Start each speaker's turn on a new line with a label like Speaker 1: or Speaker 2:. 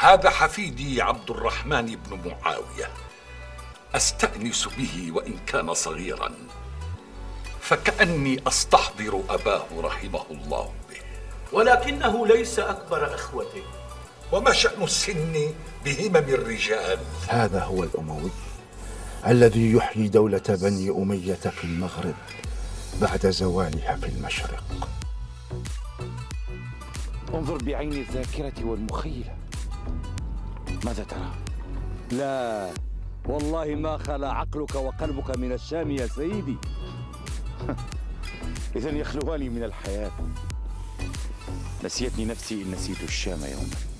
Speaker 1: هذا حفيدي عبد الرحمن بن معاوية. أستأنس به وإن كان صغيرا. فكأني أستحضر أباه رحمه الله به.
Speaker 2: ولكنه ليس أكبر إخوته.
Speaker 1: وما شأن السن بهمم الرجال؟
Speaker 3: هذا هو الأموي الذي يحيي دولة بني أمية في المغرب بعد زوالها في المشرق.
Speaker 4: انظر بعين الذاكرة والمخيلة. ماذا ترى؟
Speaker 5: لا والله ما خلا عقلك وقلبك من الشام يا سيدي.
Speaker 4: اذا يخلوان من الحياة. نسيتني نفسي إن نسيت الشام يوما.